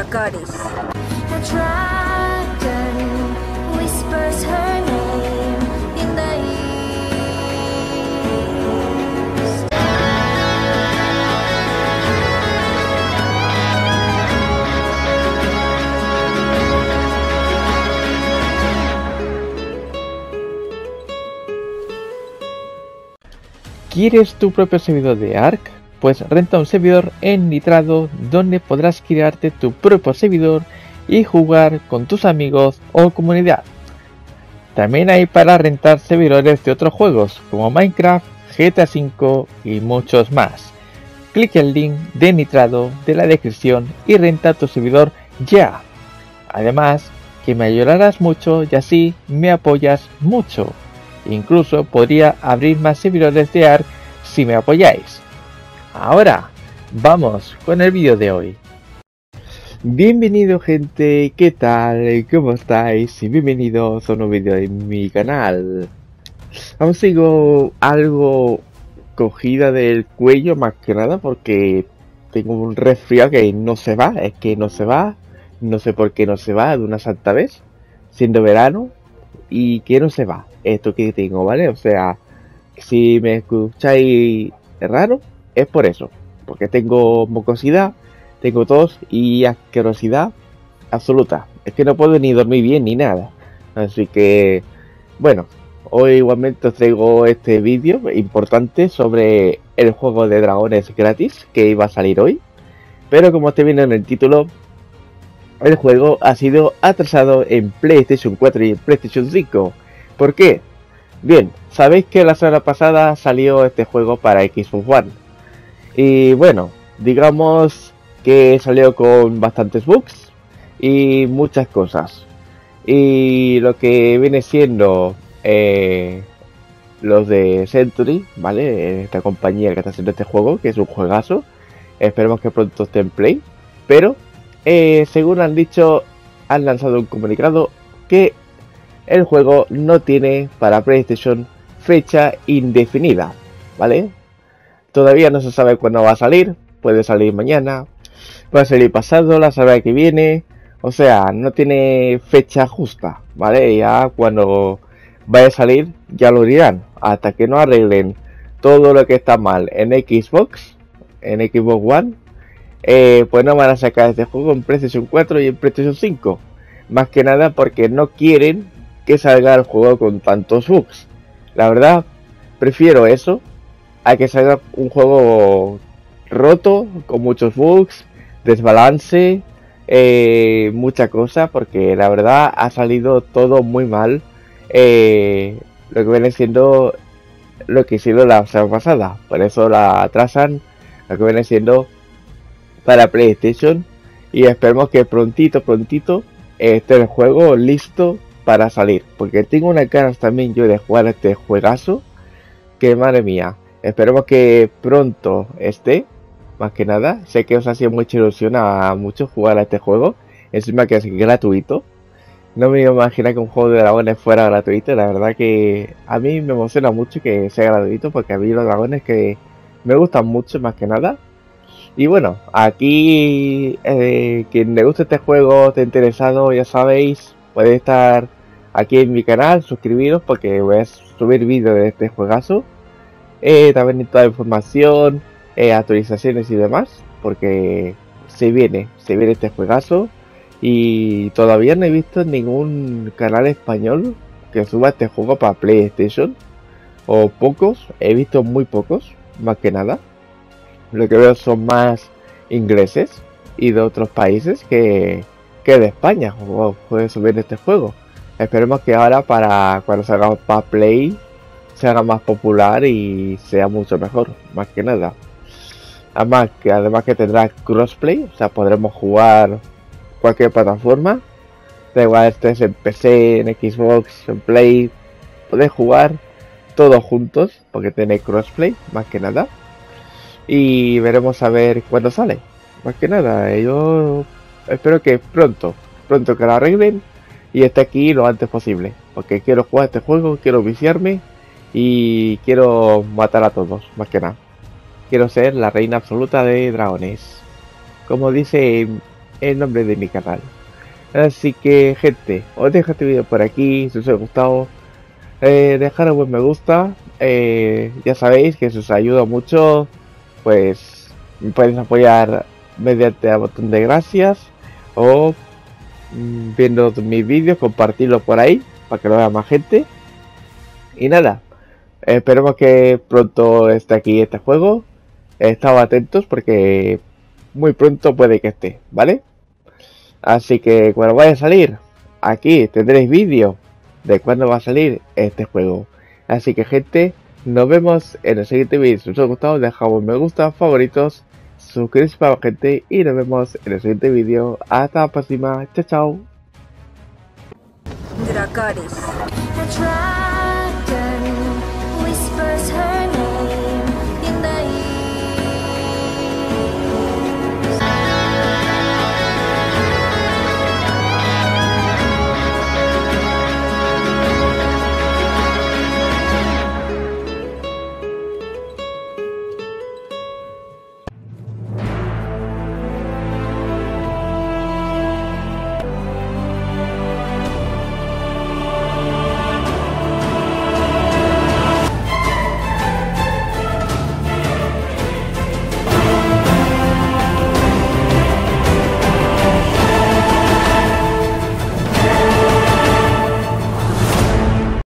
Dracaris. A dragon whispers her name in the east. ¿Quieres tu propio servidor de ARK? Pues renta un servidor en Nitrado donde podrás crearte tu propio servidor y jugar con tus amigos o comunidad. También hay para rentar servidores de otros juegos como Minecraft, GTA V y muchos más. Clic el link de Nitrado de la descripción y renta tu servidor ya. Además, que me ayudarás mucho y así me apoyas mucho. Incluso podría abrir más servidores de ARK si me apoyáis. Ahora, vamos con el vídeo de hoy. Bienvenido gente, ¿qué tal? ¿Cómo estáis? Y bienvenidos a un nuevo vídeo en mi canal. Aún sigo algo cogida del cuello más que nada porque tengo un resfriado que no se va, es que no se va, no sé por qué no se va de una santa vez, siendo verano, y que no se va esto que tengo, ¿vale? O sea, si me escucháis raro, es por eso, porque tengo mucosidad, tengo tos y asquerosidad absoluta. Es que no puedo ni dormir bien ni nada. Así que, bueno, hoy igualmente os traigo este vídeo importante sobre el juego de dragones gratis que iba a salir hoy. Pero como estáis viendo en el título, el juego ha sido atrasado en PlayStation 4 y en PlayStation 5. ¿Por qué? Bien, sabéis que la semana pasada salió este juego para Xbox One. Y bueno, digamos que salió con bastantes bugs y muchas cosas. Y lo que viene siendo eh, los de Century, ¿vale? Esta compañía que está haciendo este juego, que es un juegazo. Esperemos que pronto esté en play. Pero, eh, según han dicho, han lanzado un comunicado que el juego no tiene para PlayStation fecha indefinida, ¿vale? Todavía no se sabe cuándo va a salir, puede salir mañana, puede salir pasado, la semana que viene, o sea, no tiene fecha justa, ¿vale? Ya cuando vaya a salir ya lo dirán, hasta que no arreglen todo lo que está mal en Xbox, en Xbox One, eh, pues no van a sacar este juego en PlayStation 4 y en PlayStation 5. Más que nada porque no quieren que salga el juego con tantos bugs. La verdad, prefiero eso a que salga un juego roto, con muchos bugs, desbalance, eh, mucha cosa, porque la verdad ha salido todo muy mal. Eh, lo que viene siendo lo que hicieron la semana pasada, por eso la atrasan, lo que viene siendo para PlayStation. Y esperemos que prontito, prontito esté el juego listo para salir. Porque tengo unas ganas también yo de jugar este juegazo. Que madre mía. Esperemos que pronto esté. Más que nada. Sé que os ha sido mucha ilusión a muchos jugar a este juego. Encima que es gratuito. No me imagino que un juego de dragones fuera gratuito. La verdad que a mí me emociona mucho que sea gratuito. Porque a mí los dragones que me gustan mucho más que nada. Y bueno, aquí eh, quien le guste este juego, esté interesado, ya sabéis, puede estar aquí en mi canal, suscribiros porque voy a subir vídeos de este juegazo. Eh, también toda la información, eh, actualizaciones y demás, porque se viene, se viene este juegazo. Y todavía no he visto ningún canal español que suba este juego para PlayStation. O pocos, he visto muy pocos, más que nada. Lo que veo son más ingleses y de otros países que, que de España. Wow, puede subir este juego. Esperemos que ahora para cuando salga para Play se haga más popular y sea mucho mejor, más que nada. Además que además que tendrá crossplay, o sea podremos jugar cualquier plataforma. Da igual estés en PC, en Xbox, en Play, podéis jugar todos juntos porque tiene crossplay, más que nada. Y veremos a ver cuándo sale. Más que nada, yo espero que pronto, pronto que lo arreglen y esté aquí lo antes posible. Porque quiero jugar este juego, quiero viciarme y quiero matar a todos, más que nada. Quiero ser la reina absoluta de dragones. Como dice el nombre de mi canal. Así que gente, os dejo este vídeo por aquí, si os ha gustado, eh, dejar un buen me gusta, eh, ya sabéis que si os ayuda mucho, pues me podéis apoyar mediante el botón de gracias o mm, viendo mis vídeos, compartirlo por ahí para que lo vea más gente. Y nada, esperemos que pronto esté aquí este juego. Estad atentos porque muy pronto puede que esté, ¿vale? Así que cuando vaya a salir, aquí tendréis vídeo de cuándo va a salir este juego. Así que gente, nos vemos en el siguiente vídeo. Si os ha gustado, dejad me gusta, favoritos, suscribiros para gente y nos vemos en el siguiente vídeo. Hasta la próxima, chao chao.